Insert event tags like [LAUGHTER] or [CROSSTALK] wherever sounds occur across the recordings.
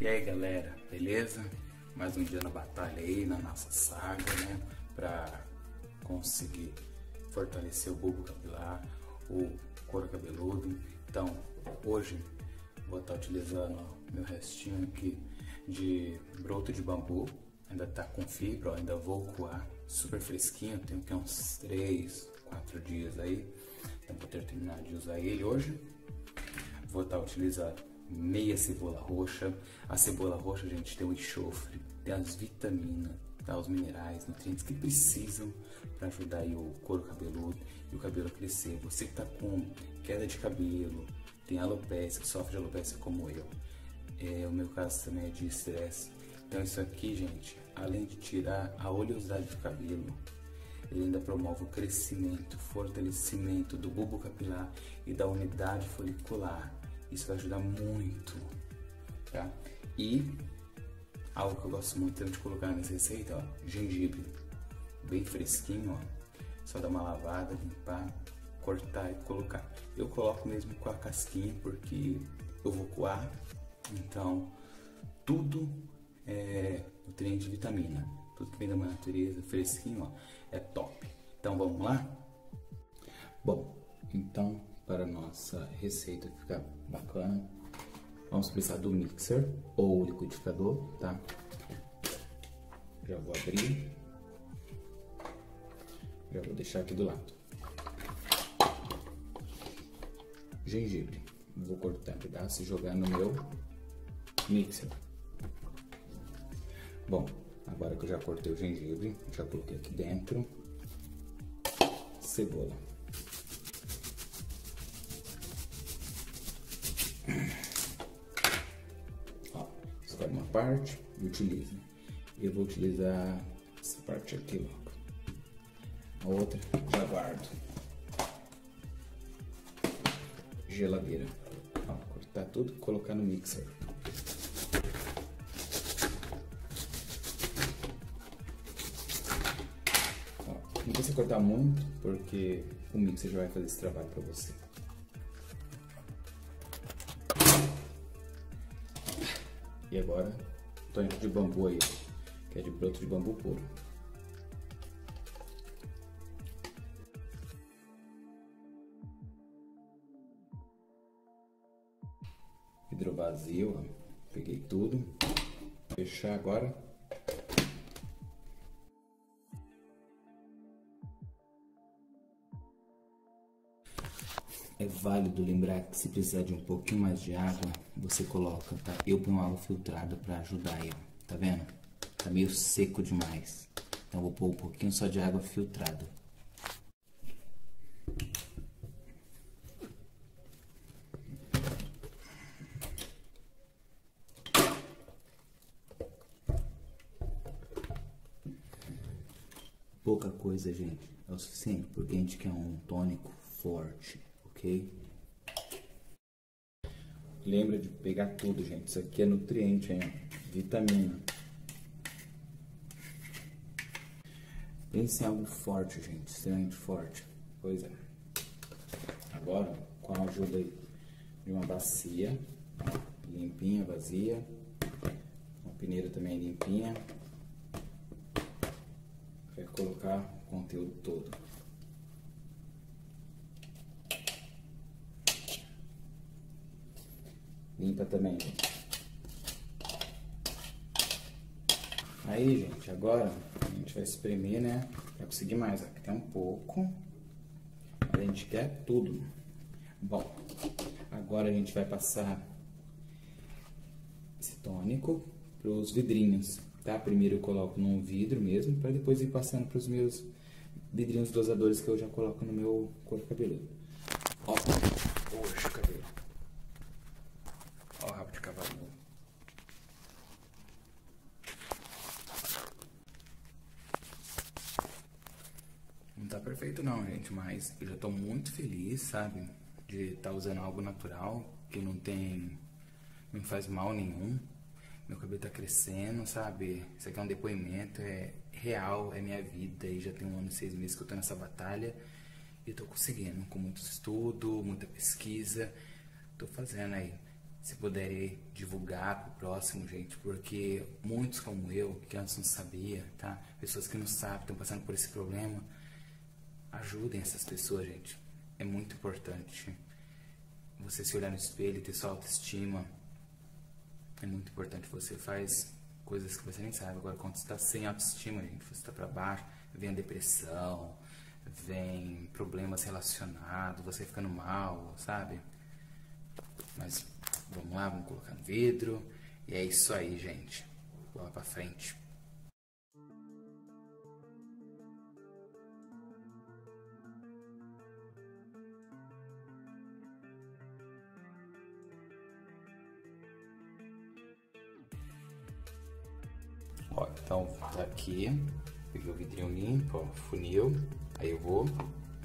E aí galera, beleza? Mais um dia na batalha aí, na nossa saga, né? Pra conseguir fortalecer o bulbo capilar, o couro cabeludo. Então, hoje vou estar utilizando meu restinho aqui de broto de bambu. Ainda tá com fibra, ó, ainda vou coar super fresquinho, tenho que uns 3, 4 dias aí. Então vou ter terminado de usar ele hoje. Vou estar utilizando meia cebola roxa. A cebola roxa, gente, tem o enxofre, tem as vitaminas, tá? os minerais, nutrientes que precisam para ajudar o couro cabeludo e o cabelo a crescer. Você que tá com queda de cabelo, tem alopecia, que sofre de alopecia como eu. É, o meu caso também é de estresse. Então isso aqui, gente, além de tirar a oleosidade do cabelo, ele ainda promove o crescimento, fortalecimento do bulbo capilar e da unidade folicular. Isso vai ajudar muito, tá? E algo que eu gosto muito de colocar nessa receita, ó, gengibre, bem fresquinho, ó. Só dar uma lavada, limpar, cortar e colocar. Eu coloco mesmo com a casquinha porque eu vou coar, então tudo é nutriente e vitamina. Tudo que vem da natureza, fresquinho, ó, é top. Então vamos lá? Bom, então para nossa receita ficar bacana, vamos precisar do mixer ou liquidificador, tá? Já vou abrir. Já vou deixar aqui do lado. Gengibre. Vou cortar um pedaço e jogar no meu mixer. Bom, agora que eu já cortei o gengibre, já coloquei aqui dentro. Cebola. Parte e utiliza. Eu vou utilizar essa parte aqui logo. A outra já guardo. Geladeira. Cortar tudo e colocar no mixer. Não precisa cortar muito, porque o mixer já vai fazer esse trabalho para você. E agora, tonho de bambu aí, que é de broto de bambu puro. Vidro vazio, ó. peguei tudo. Vou fechar agora. É válido lembrar que se precisar de um pouquinho mais de água, você coloca, tá? Eu ponho água filtrada para ajudar aí, ó. Tá vendo? Tá meio seco demais. Então vou pôr um pouquinho só de água filtrada. Pouca coisa, gente, é o suficiente, porque a gente quer um tônico forte, Lembra de pegar tudo, gente. Isso aqui é nutriente, hein? Vitamina. Pense em algo forte, gente. Extremamente forte. Pois é. Agora, com a ajuda de uma bacia, limpinha, vazia. Uma peneira também limpinha. Vai colocar o conteúdo todo. Limpa também. Aí, gente, agora a gente vai espremer, né? Pra conseguir mais. Aqui tem um pouco. A gente quer tudo. Bom, agora a gente vai passar esse tônico pros vidrinhos, tá? Primeiro eu coloco num vidro mesmo, para depois ir passando pros meus vidrinhos dosadores que eu já coloco no meu couro cabeludo. Ó, poxa, cabelo. Ó o rabo de cavalo. Não tá perfeito não, gente, mas eu já tô muito feliz, sabe? De estar tá usando algo natural, que não tem... não faz mal nenhum. Meu cabelo tá crescendo, sabe? Isso aqui é um depoimento, é real, é minha vida. E já tem um ano e seis meses que eu tô nessa batalha. E eu tô conseguindo, com muito estudo, muita pesquisa. Tô fazendo aí. se puder divulgar para o próximo, gente, porque muitos como eu, que antes não sabia, tá? Pessoas que não sabem, estão passando por esse problema, ajudem essas pessoas, gente. É muito importante você se olhar no espelho ter sua autoestima. É muito importante. Você faz coisas que você nem sabe. Agora, quando você está sem autoestima, gente, você está para baixo, vem a depressão, vem problemas relacionados, você ficando mal, sabe? Mas vamos lá, vamos colocar no vidro. E é isso aí, gente. Bola pra frente. Aqui, peguei o vidrinho limpo, ó, funil, aí eu vou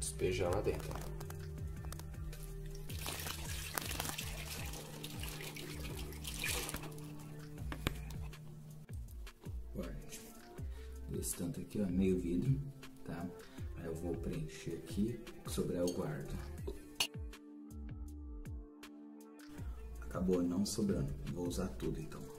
despejar lá dentro. Esse tanto aqui, ó, meio vidro, tá? Aí eu vou preencher aqui, sobrar eu guardo. Acabou não sobrando, vou usar tudo então.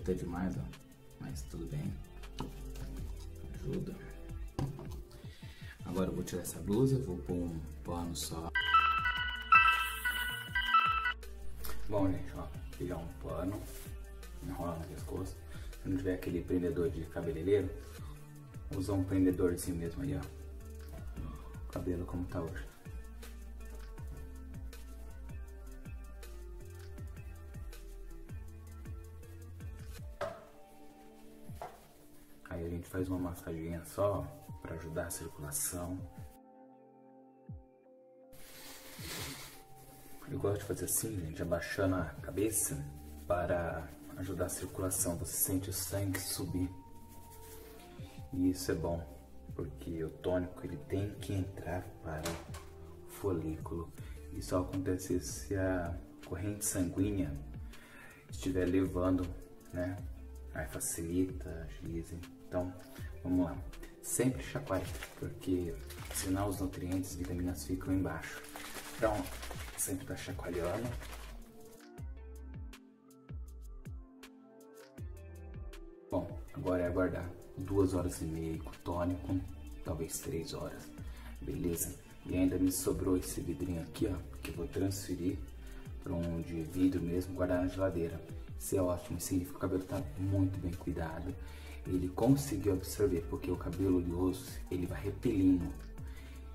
Até demais, ó. Mas tudo bem. Ajuda. Agora eu vou tirar essa blusa, vou pôr um pano só. Bom, gente, ó. Pegar um pano, enrolar no pescoço. Se não tiver aquele prendedor de cabeleireiro, usa um prendedorzinho mesmo aí, ó. O cabelo como tá hoje. Faz uma massaginha só para ajudar a circulação. Eu gosto de fazer assim, gente, abaixando a cabeça para ajudar a circulação. Você sente o sangue subir. E isso é bom, porque o tônico ele tem que entrar para o folículo. E só acontece se a corrente sanguínea estiver levando, né? Aí facilita, agiliza. Então, vamos lá. Sempre chacoalhe, porque senão os nutrientes, vitaminas ficam embaixo. Então, sempre tá chacoalhando. Bom, agora é aguardar duas horas e meia com tônico, talvez três horas, beleza? E ainda me sobrou esse vidrinho aqui, ó, que eu vou transferir para um de vidro mesmo, guardar na geladeira. Isso é ótimo, significa que o cabelo está muito bem cuidado ele conseguiu absorver, porque o cabelo oleoso ele vai repelindo.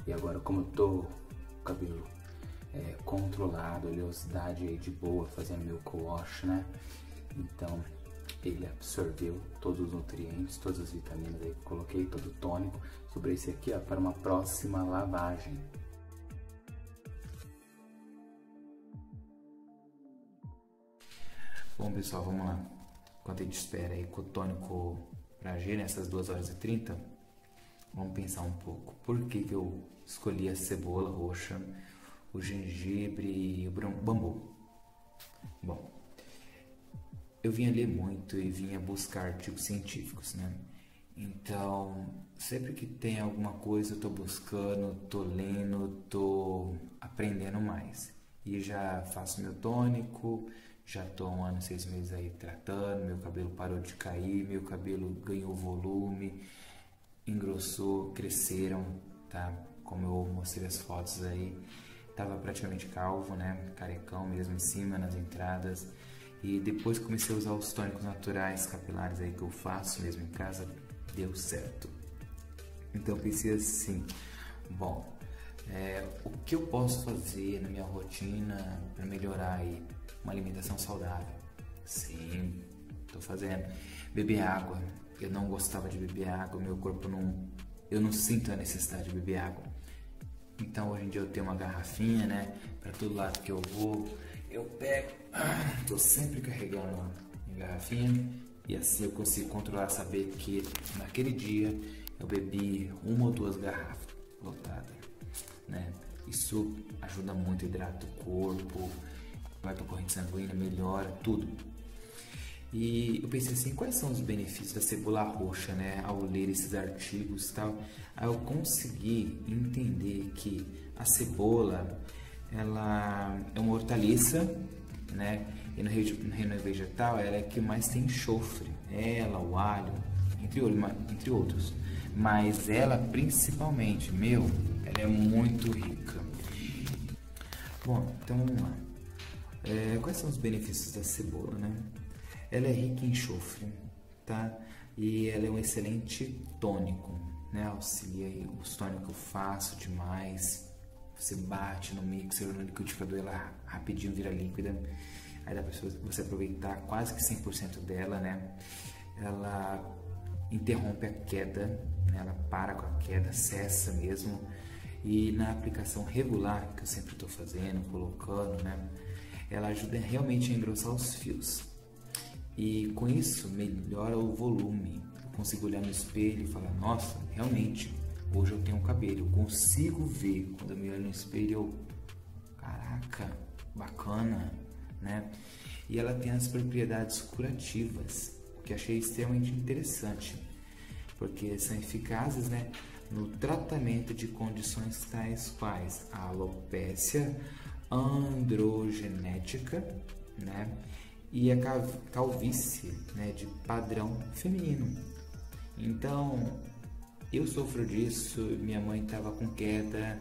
E agora, como eu tô com o cabelo é, controlado, oleosidade aí de boa, fazendo meu co-wash, né? Então, ele absorveu todos os nutrientes, todas as vitaminas aí, coloquei todo o tônico sobre esse aqui, ó, para uma próxima lavagem. Bom, pessoal, vamos lá. Enquanto a gente espera aí com o tônico para agir nessas 2 horas e 30, vamos pensar um pouco. Por que, que eu escolhi a cebola roxa, o gengibre e o bambu? Bom, eu vinha ler muito e vinha buscar artigos científicos, né? Então, sempre que tem alguma coisa, eu tô buscando, tô lendo, tô aprendendo mais. E já faço meu tônico, já estou um ano, seis meses aí tratando, meu cabelo parou de cair, meu cabelo ganhou volume, engrossou, cresceram, tá? Como eu mostrei as fotos aí, tava praticamente calvo, né? Carecão mesmo em cima, nas entradas. E depois comecei a usar os tônicos naturais capilares aí que eu faço mesmo em casa, deu certo. Então pensei assim, bom, o que eu posso fazer na minha rotina para melhorar aí uma alimentação saudável. Sim, estou fazendo. Beber água. Eu não gostava de beber água, meu corpo não. Eu não sinto a necessidade de beber água. Então hoje em dia eu tenho uma garrafinha, né? Para todo lado que eu vou, eu pego, [CLEARS THROAT] tô sempre carregando minha garrafinha e assim eu consigo controlar, saber que naquele dia eu bebi uma ou duas garrafas lotadas, né? Isso ajuda muito, hidrata o corpo, vai para a corrente sanguínea, melhora tudo. E eu pensei assim, quais são os benefícios da cebola roxa, né? Ao ler esses artigos e tal. Aí eu consegui entender que a cebola, ela é uma hortaliça, né? E no reino vegetal, ela é que mais tem enxofre. Ela, o alho, entre, outros. Mas ela, principalmente, meu, é muito rica. Bom, então vamos lá. É, quais são os benefícios da cebola, né? Ela é rica em enxofre, tá? E ela é um excelente tônico, né? Auxilia os tônicos fácil demais. Você bate no mixer, no liquidificador, ela rapidinho vira líquida. Aí dá pra você aproveitar quase que 100% dela, né? Ela interrompe a queda, né? ela para com a queda, cessa mesmo. E na aplicação regular, que eu sempre estou fazendo, colocando, né? ela ajuda realmente a engrossar os fios. E com isso melhora o volume. Eu consigo olhar no espelho e falar: Nossa, realmente, hoje eu tenho cabelo. Eu consigo ver quando eu me olho no espelho. Eu, Caraca, bacana, né? E ela tem as propriedades curativas, o que achei extremamente interessante, porque são eficazes, né? No tratamento de condições tais quais a alopécia, androgenética, né? E a calvície, né, de padrão feminino. Então, eu sofro disso, minha mãe estava com queda,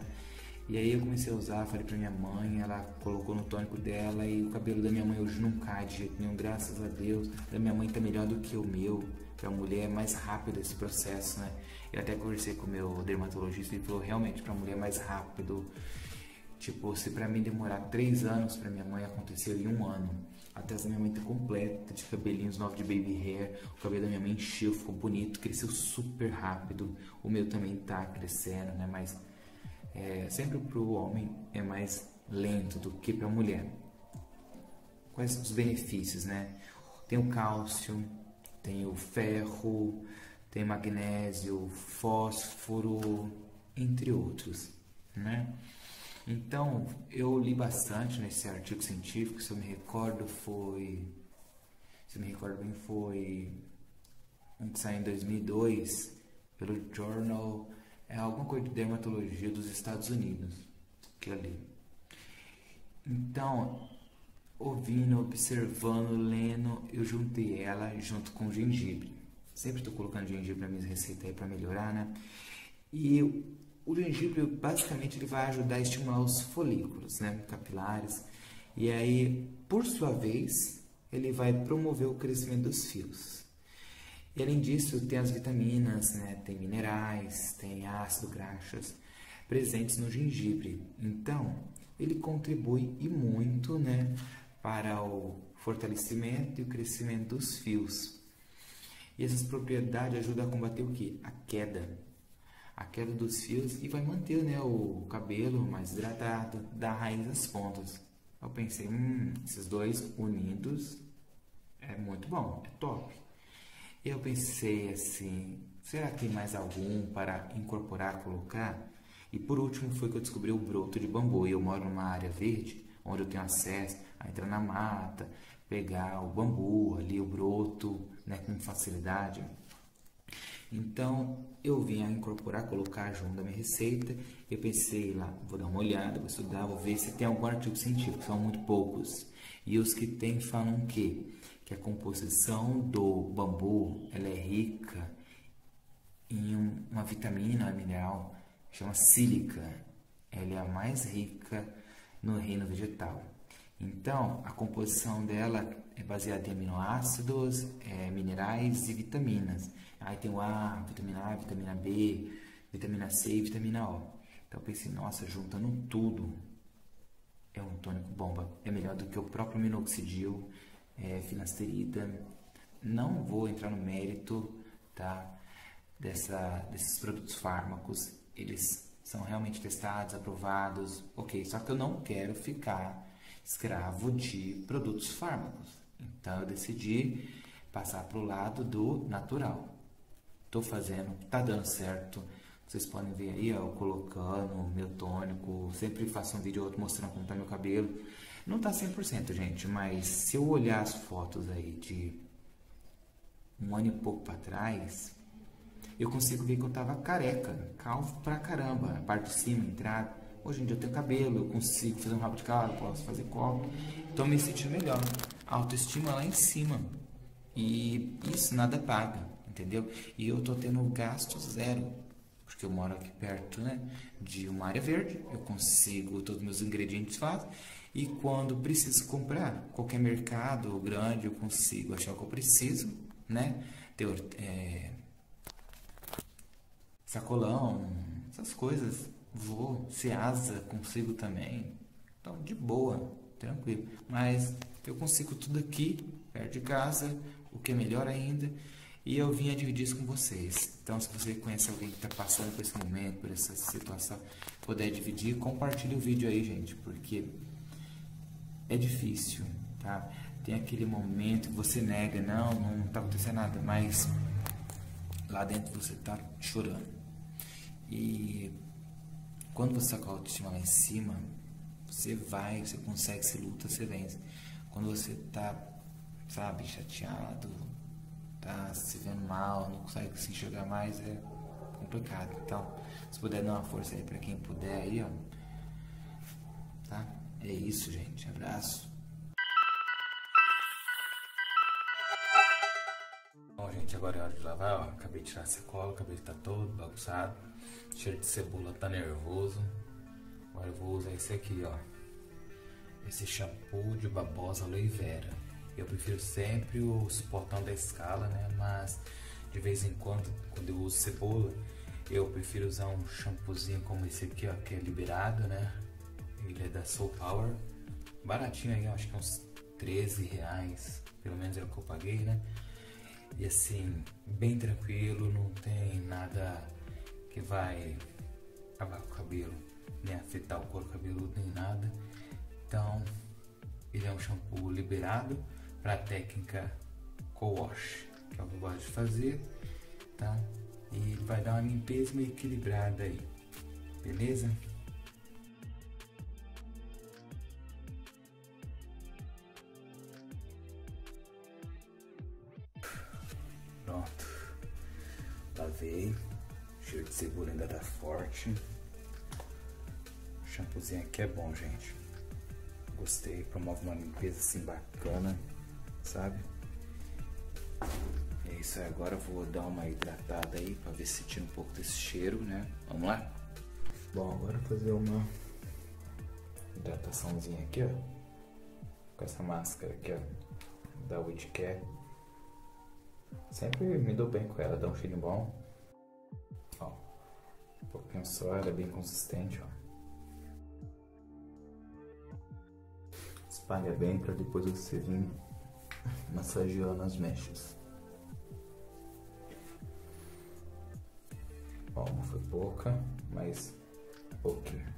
e aí eu comecei a usar, falei pra minha mãe, ela colocou no tônico dela e o cabelo da minha mãe hoje não cai de jeito nenhum, graças a Deus. Da minha mãe tá melhor do que o meu, pra mulher é mais rápido esse processo, né? Eu até conversei com o meu dermatologista e falou realmente pra mulher é mais rápido. Tipo, se pra mim demorar três anos, pra minha mãe aconteceu em um ano. Até a minha mãe tá completa, de cabelinhos novos de baby hair. O cabelo da minha mãe encheu, ficou bonito, cresceu super rápido. O meu também tá crescendo, né? Mas é, sempre pro homem é mais lento do que pra mulher. Quais os benefícios, né? Tem o cálcio, tem o ferro, tem magnésio, fósforo, entre outros, né? Então, eu li bastante nesse artigo científico, se eu me recordo, foi. Se eu me recordo bem, foi. Um que saiu em 2002 pelo Journal. É alguma coisa de dermatologia dos Estados Unidos que eu li. Então, ouvindo, observando, lendo, eu juntei ela junto com gengibre. Sempre estou colocando gengibre na minha receita aí para melhorar, né? E o gengibre basicamente ele vai ajudar a estimular os folículos né, capilares e aí, por sua vez, ele vai promover o crescimento dos fios. E além disso, tem as vitaminas, né, tem minerais, tem ácido graxas presentes no gengibre. Então, ele contribui e muito né, para o fortalecimento e o crescimento dos fios. E essas propriedades ajudam a combater o que? A queda a queda dos fios e vai manter né, o cabelo mais hidratado, da raiz às pontas. Eu pensei, hum, esses dois unidos é muito bom, é top. Eu pensei assim, será que tem mais algum para incorporar, colocar? E por último foi que eu descobri o broto de bambu. E eu moro numa área verde, onde eu tenho acesso a entrar na mata, pegar o bambu ali, o broto, né, com facilidade. Então eu vim a incorporar, colocar junto da minha receita. Eu pensei lá, vou dar uma olhada, vou estudar, vou ver se tem algum artigo científico, são muito poucos. E os que tem falam que que a composição do bambu ela é rica em uma vitamina mineral chama sílica. Ela é a mais rica no reino vegetal. Então, a composição dela é baseada em aminoácidos, é, minerais e vitaminas. Aí tem o A, vitamina A, vitamina B, vitamina C e vitamina O. Então eu pensei, nossa, juntando tudo, é um tônico bomba. É melhor do que o próprio minoxidil, é, finasterida. Não vou entrar no mérito tá, dessa, desses produtos fármacos. Eles são realmente testados, aprovados, ok. Só que eu não quero ficar escravo de produtos fármacos. Então eu decidi passar para o lado do natural. Estou fazendo, tá dando certo. Vocês podem ver aí, ó, eu colocando meu tônico. Sempre faço um vídeo ou outro mostrando como tá meu cabelo. Não tá 100%, gente, mas se eu olhar as fotos aí de um ano e pouco para trás, eu consigo ver que eu tava careca, calvo pra caramba, a parte de cima, entrada. Hoje em dia eu tenho cabelo, eu consigo fazer um rabo de cavalo, posso fazer copo. Então me sentindo melhor. A autoestima lá em cima. E isso nada paga, entendeu? E eu tô tendo gasto zero. Porque eu moro aqui perto, né? De uma área verde. Eu consigo todos os meus ingredientes fácil. E quando preciso comprar, qualquer mercado grande, eu consigo achar o que eu preciso, né? Ter, é, sacolão, essas coisas. Vou, se asa, consigo também. Então, de boa, tranquilo. Mas eu consigo tudo aqui, perto de casa, o que é melhor ainda. E eu vim a dividir isso com vocês. Então, se você conhece alguém que está passando por esse momento, por essa situação, puder dividir, compartilhe o vídeo aí, gente, porque é difícil, tá? Tem aquele momento que você nega, não, não está acontecendo nada, mas lá dentro você está chorando. E quando você está com a autoestima lá em cima, você vai, você consegue, você luta, você vence. Quando você está, sabe, chateado, tá se vendo mal, não consegue se enxergar mais, é complicado. Então, se puder dar uma força aí para quem puder aí, ó. Tá? É isso, gente. Abraço. Agora é hora de lavar, ó. Acabei de tirar a sacola, acabei de estar todo bagunçado. Cheiro de cebola, tá nervoso. Agora eu vou usar esse aqui, ó. Esse shampoo de babosa aloe vera. Eu prefiro sempre o suportão da escala, né? Mas de vez em quando, quando eu uso cebola, eu prefiro usar um shampoozinho como esse aqui, ó, que é liberado, né? Ele é da Soul Power. Baratinho aí, acho que uns 13 reais. Pelo menos é o que eu paguei, né? E assim, bem tranquilo, não tem nada que vai acabar com o cabelo, nem afetar o couro cabeludo, nem nada. Então, ele é um shampoo liberado para a técnica co-wash, que é o que eu gosto de fazer, tá? E ele vai dar uma limpeza meio equilibrada aí, beleza? Lavei, cheiro de seguro ainda tá forte. O shampoozinho aqui é bom, gente. Gostei, promove uma limpeza assim bacana, sabe? É isso aí, agora eu vou dar uma hidratada aí pra ver se tira um pouco desse cheiro, né? Vamos lá? Bom, agora fazer uma hidrataçãozinha aqui, ó. Com essa máscara aqui, ó. Da Witcare. Sempre me dou bem com ela, dá um cheirinho bom. Pouquinho só, ela é bem consistente, ó. Espalha bem para depois você vir massageando as mechas. Ó, não foi pouca, mas pouquinho.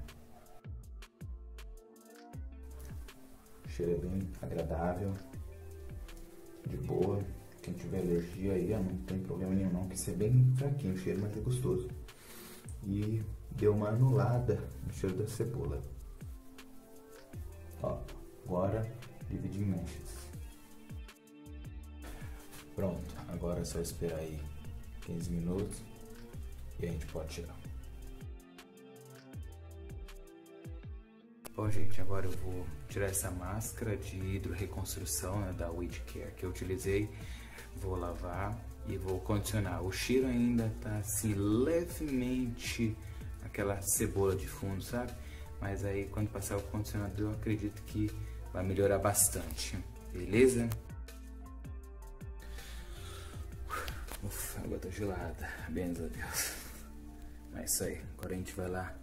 O cheiro é bem agradável, de boa. Quem tiver alergia aí, não tem problema nenhum não, que ser bem fraquinho o cheiro, mas é gostoso. E deu uma anulada no cheiro da cebola. Ó, agora dividir em mechas. Pronto, agora é só esperar aí 15 minutos e a gente pode tirar. Bom, gente, agora eu vou tirar essa máscara de hidroreconstrução né, da Weed Care que eu utilizei. Vou lavar e vou condicionar. O cheiro ainda tá assim, levemente aquela cebola de fundo, sabe? Mas aí quando passar o condicionador eu acredito que vai melhorar bastante, beleza? Ufa, a água tá gelada, benza a Deus. Mas é isso aí, agora a gente vai lá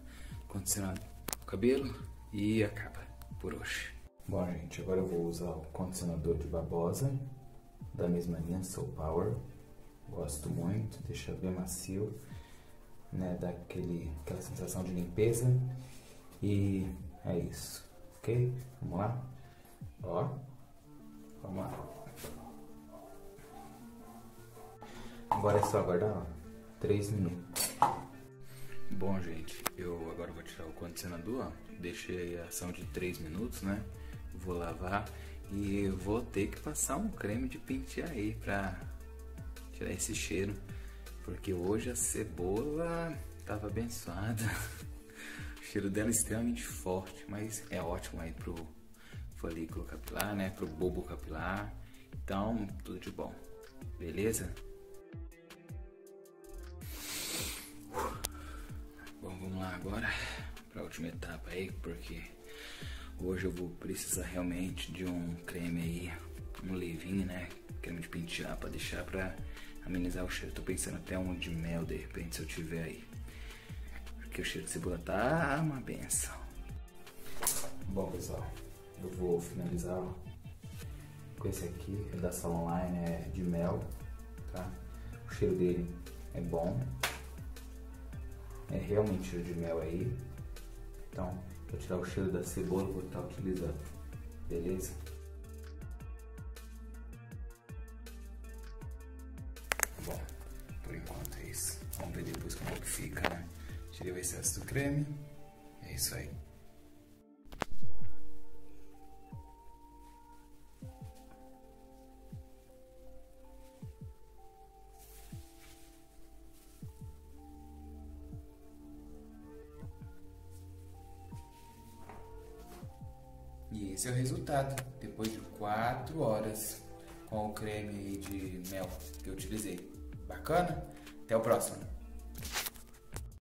condicionar o cabelo e acaba por hoje. Bom, gente, agora eu vou usar o condicionador de babosa da mesma linha Soul Power. Gosto muito, deixa bem macio, né? Dá aquele, aquela sensação de limpeza. E é isso, ok? Vamos lá? Ó, vamos lá. Agora é só aguardar 3 minutos. Bom, gente, eu agora vou tirar o condicionador, ó. Deixei a ação de 3 minutos, né? Vou lavar e vou ter que passar um creme de pentear aí pra tirar esse cheiro, porque hoje a cebola tava abençoada. [LAUGHS] O cheiro dela é extremamente forte, mas é ótimo aí pro folículo capilar, né? Pro bulbo capilar. Então, tudo de bom. Beleza? Bom, vamos lá agora para a última etapa aí, porque hoje eu vou precisar realmente de um creme aí, um levinho, né? Creme de pentear para deixar para amenizar o cheiro. Tô pensando até um de mel de repente se eu tiver aí. Porque o cheiro de cebola tá uma benção. Bom pessoal, eu vou finalizar com esse aqui, da Salon Online, é de mel, tá? O cheiro dele é bom, é realmente cheiro de mel aí. Então, para tirar o cheiro da cebola, vou estar utilizando, beleza? Por enquanto é isso. Vamos ver depois como é que fica, né? Tirei o excesso do creme, é isso aí. E esse é o resultado, depois de 4 horas com o creme de mel que eu utilizei. Bacana? Até o próximo.